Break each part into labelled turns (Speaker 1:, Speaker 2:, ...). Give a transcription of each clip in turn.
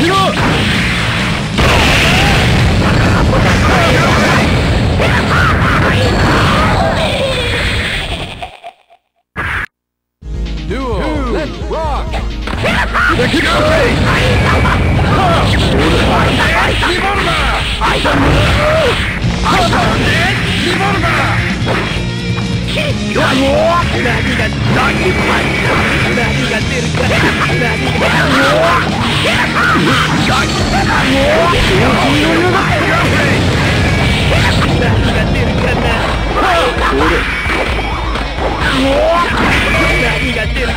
Speaker 1: 敵は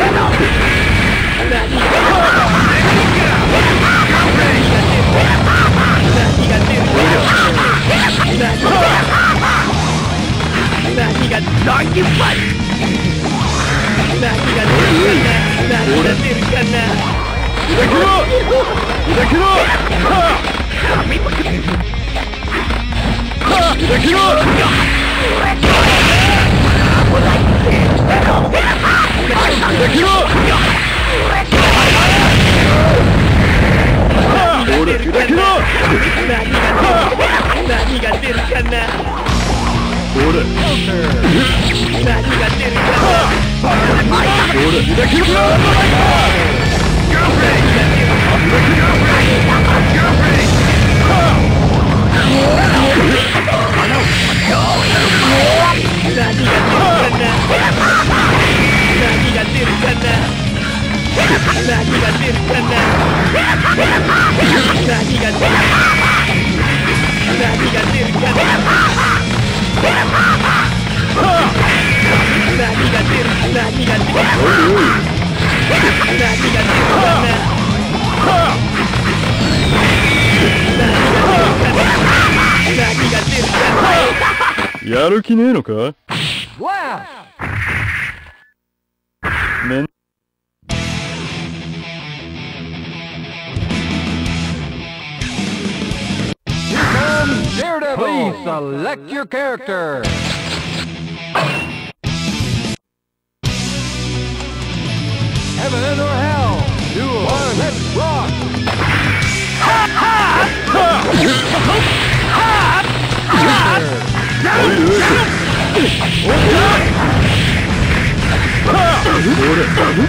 Speaker 1: Enough! Nadi ga dir kana Nadi ga dir kana やる気ねえのかわあめん Daredevil! Please select your character! Heaven or hell! Go!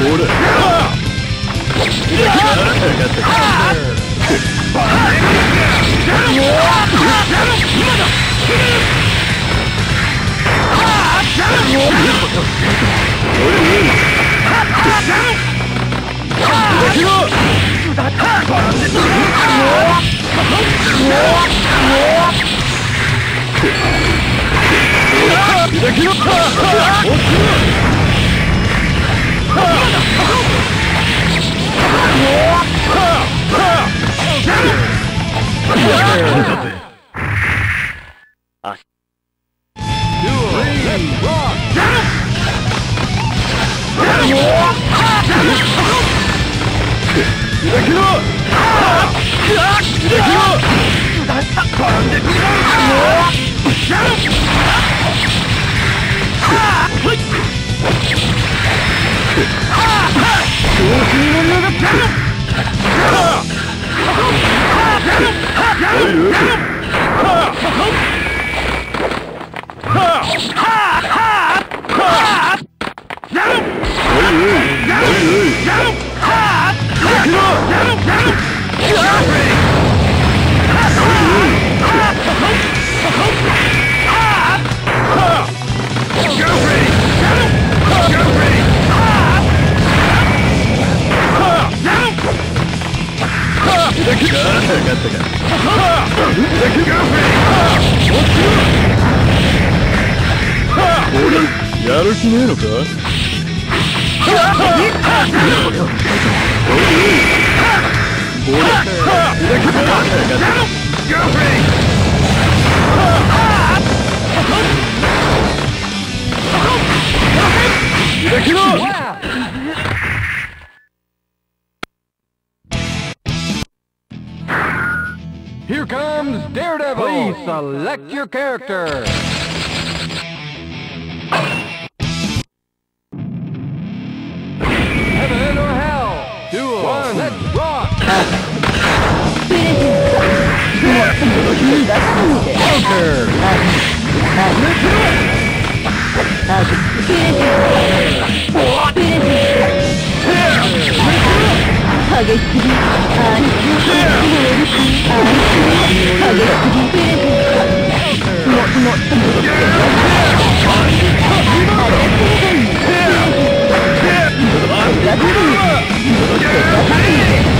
Speaker 1: ほら今だ Whoa! Here comes Daredevil! Please select your character! Yeah!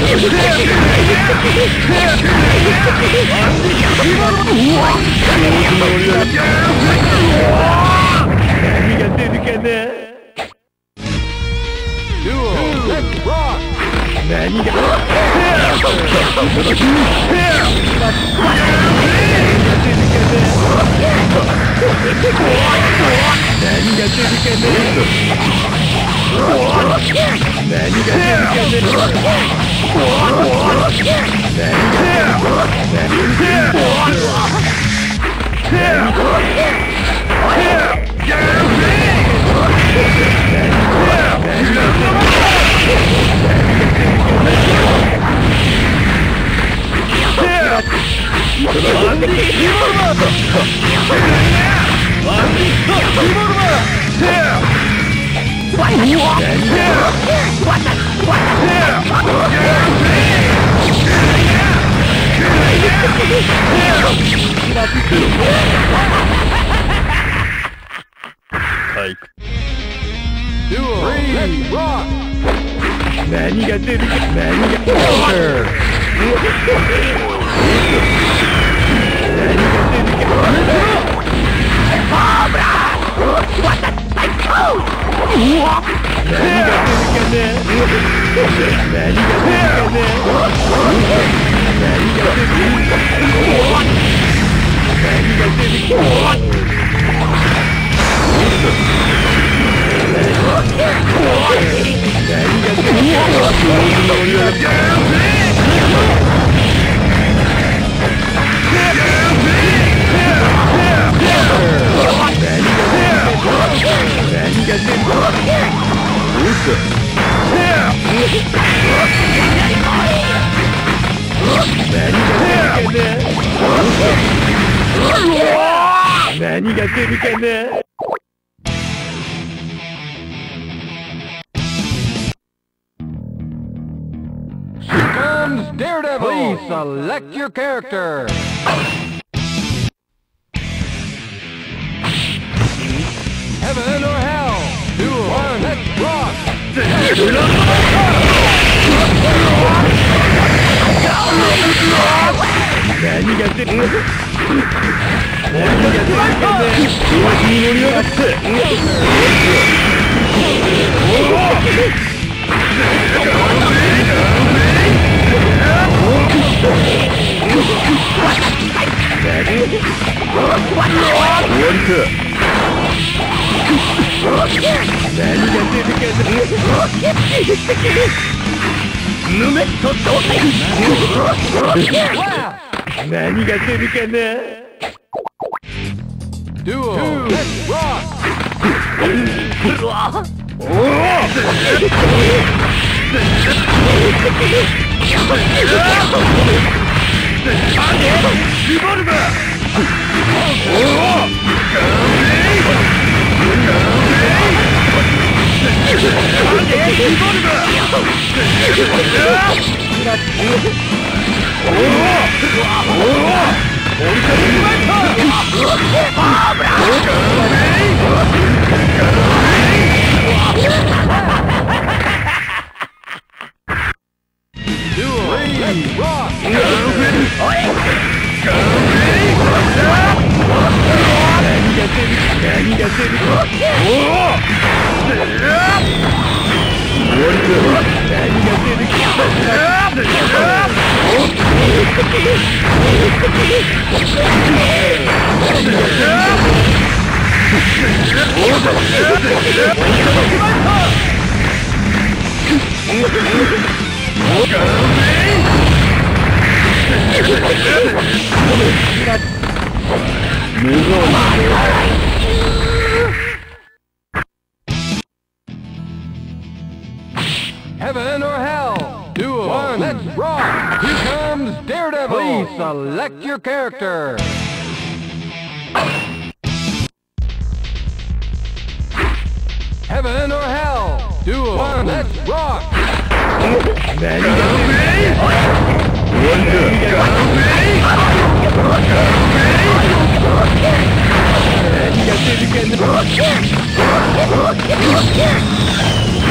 Speaker 1: 何が出るかね Yeah! 体育どうレッロック何が出るか何が出るか何が出るかホームラン私最高うわ何が出るかね何が出るかね何が出るかね Yeah! 何が出るかな何が出るかな comes Daredevil! Please select your character! Heaven or Hell! Duel! One, let's rock! 何が出る何が出るかね調子に乗りやがって終わりか何が出るかなぬめっと胴体何が出るかな Duo. Two. Rock. Revolver! おい Rock! Here comes Daredevil! Please select your character! Heaven or Hell! Duel! One, let's rock! Wonder!